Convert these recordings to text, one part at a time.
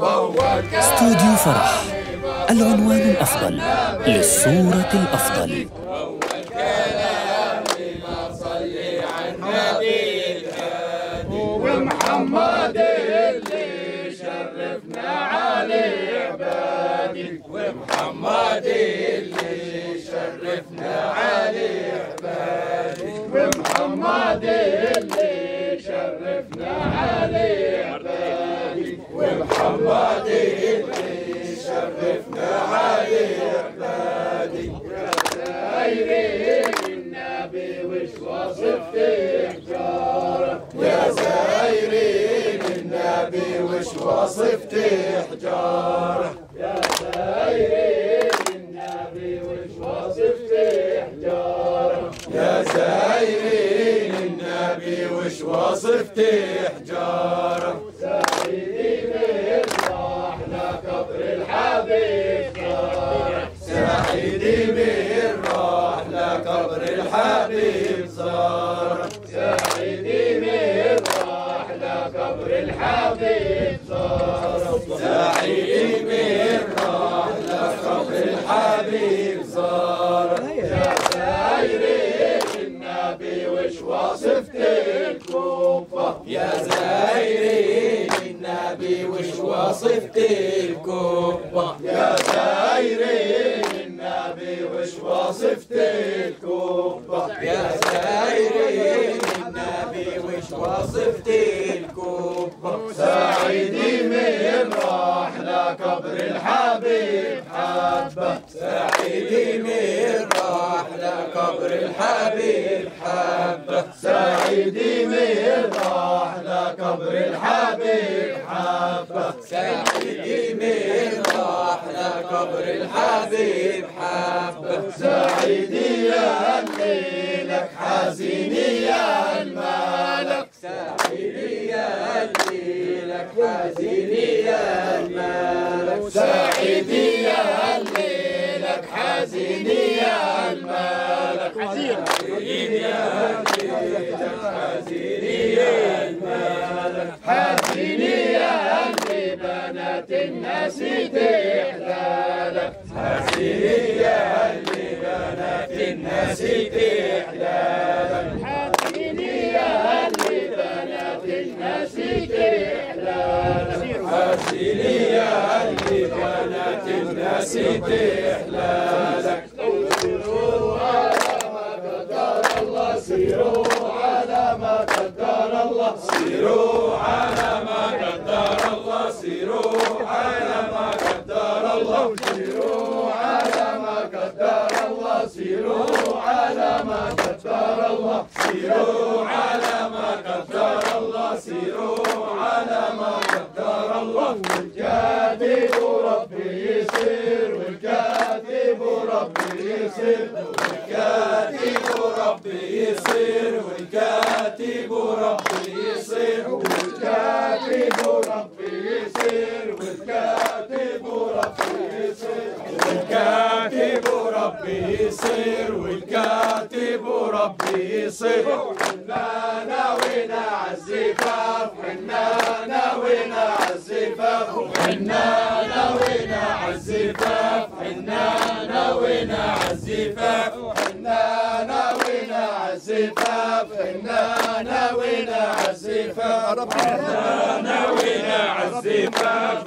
استوديو فرح العنوان الأفضل للصورة الأفضل. ومحمد اللي شرفنا عليه عبادي ومحمد اللي شرفنا وصفتي حجارة يا سايرين النبي وش وصفتي حجارة يا سايرين النبي وش وصفتي حجارة يا سايرين النبي وش وصفتي حجارة se قبر الحبيب حبة سعيدي من راحنا قبر الحبيب حبة سعيدي من راحنا قبر الحبيب حبة سعيدي يا اللي لك حزيني يا المالك سعيدي يا اللي لك حزيني بنات الناس تحلالك حزيني يا اللي بنات الناس تحلالك يا اللي بنات الناس تحلالك يا اللي بنات الناس على ما قدر الله سيروا سيروا على ما قدر الله. سيروا على ما قدر الله. سيروا على ما قدر الله. سيروا على ما قدر الله. سيروا الكاتب ربي يصير والكاتب ربي يصير والكاتب ربي يصير والكاتب ربي يصير والكاتب ربي يصير كنا ناوينا عالزفاف كنا ناوينا عالزفاف كنا ربنا ناوينا عزيفك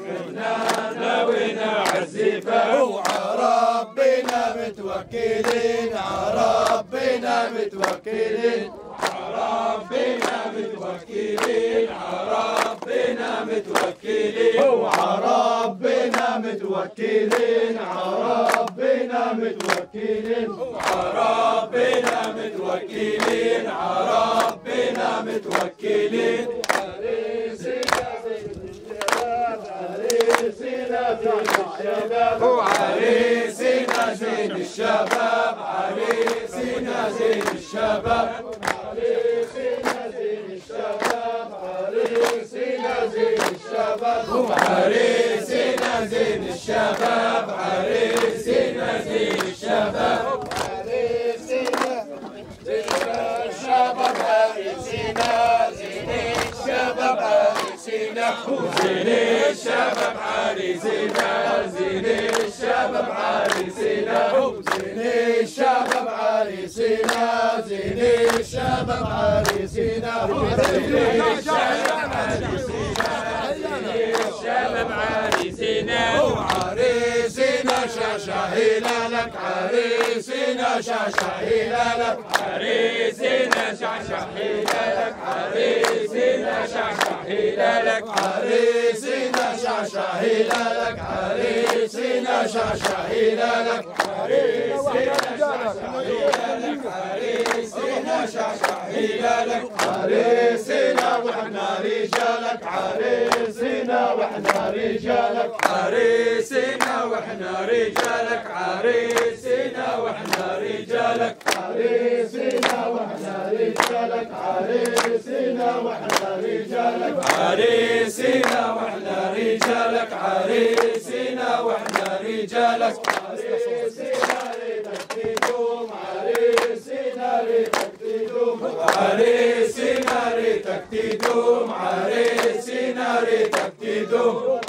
ناوينا عزيفك وعلى ربنا متوكلين على ربنا متوكلين على ربنا متوكلين على ربنا متوكلين وعلى ربنا متوكلين على ربنا متوكلين على ربنا متوكلين على ربنا متوكلين زين الشباب عريسنا زين الشباب عريسنا زين الشباب عريسنا زين الشباب عريسنا زين الشباب زين الشباب زين الشباب عريسنا زين الشباب عريسنا زين الشباب عريسنا زين الشباب الشباب عريسنا وعريسنا شاشة هلالك عريسنا شاشة هلالك عريسنا شعشع هلالك عريسنا شعشع هلالك عريسنا شاشة هلالك عريسنا شاشة هلالك عريسنا شاشة هلالك عريسنا شاشة هلالك عريسنا وإحنا رجالك عريسنا وإحنا رجالك عريسنا وإحنا رجالك عريسنا وإحنا رجالك عريسنا وإحنا رجالك عريسنا وإحنا رجالك عريسنا وإحنا رجالك عريسنا وإحنا رجالك عريسنا سيناري سيناري تكتي دوم عري سيناري تكتي دوم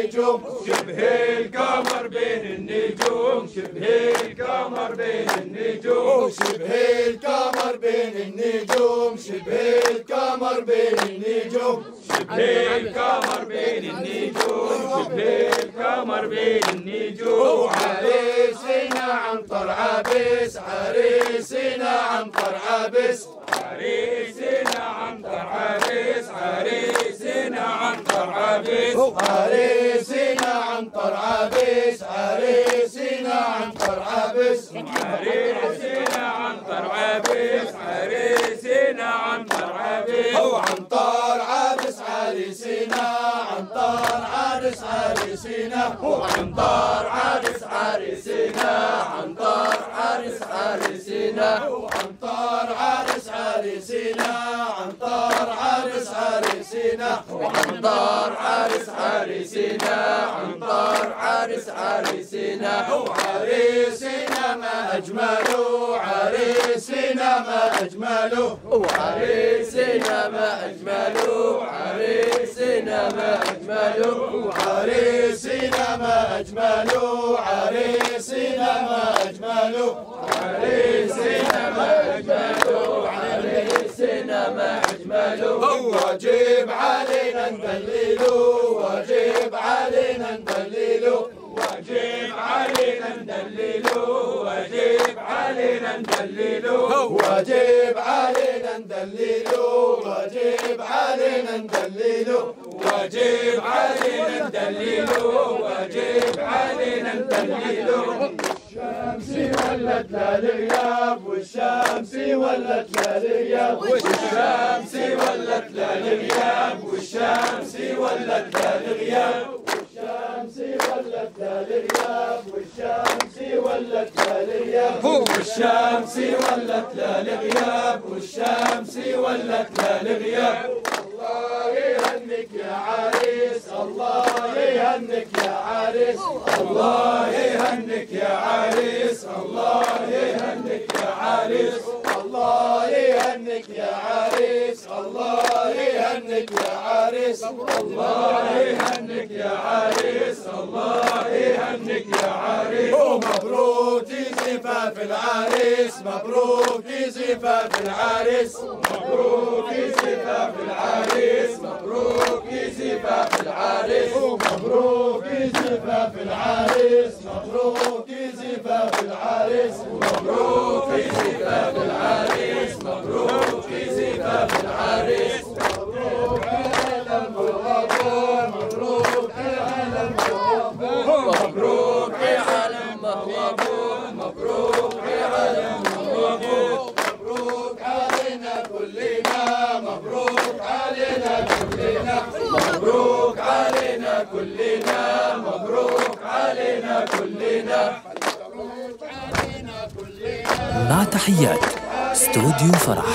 النجوم شبه القمر بين النجوم شبه القمر بين النجوم شبه القمر بين النجوم شبه القمر بين النجوم شبه القمر بين النجوم شبه القمر بين النجوم. عريسنا عنطر عبس عريسنا عنطر عبس عريسنا عنتر عبيس هو عريسنا عنتر عابس عريسنا عنتر عابس عريسنا عنتر عابس عريسنا عنتر عابس هو عنتر عابس عريسنا عنتر عابس عريسنا هو عنتر عابس عريسنا عنتر عابس عريسنا هو عنتر عابس عريسنا عنتر عابس حارسينا وحنطار حارس حارسينا حنطار حارس حارسينا وعريسينا ما أجمله.. وعريسينا ما أجمله.. وعريسينا ما أجمله.. وعريسينا ما أجمله.. وعريسينا ما أجمله.. وعريسينا ما أجمله.. وعريسينا ما أجمله. حارسينا ما أجملوا واجب علينا ندلله واجب علينا ندلله واجب علينا ندلله واجب علينا ندلله واجب علينا ندلله واجب علينا ندلله واجب علينا ندلله واجب علينا ندلله شمسي ولت للغياب والشمسي ولت للغياب والشمس ولت للغياب والشمس ولت للغياب والشمس ولت للغياب والشمس ولت للغياب والشمس ولت للغياب والشمس ولت للغياب يهنك يا عريس الله يهنك يا عريس الله يهنك يا عريس الله يهنك يا عريس الله يهنك يا عريس الله يهنك يا عريس الله يهنك يا عريس الله يهنك يا عريس. ومبروك زفاف العريس مبروك. زفاف العريس. مبروك زفاف العريس. مبروك زفاف العريس. مبروك زفاف العريس. مبروك زفاف العريس. مبروك زفاف العريس مبروك زفاف العريس مبروك أهلا بالغفور مبروك أهلا بالغفور مبروك يا علم مهوبوك مبروك يا علم مهوبوك مبروك علينا كلنا مبروك علينا كلنا مبروك علينا كلنا مبروك علينا كلنا مع تحيات. استوديو فرح.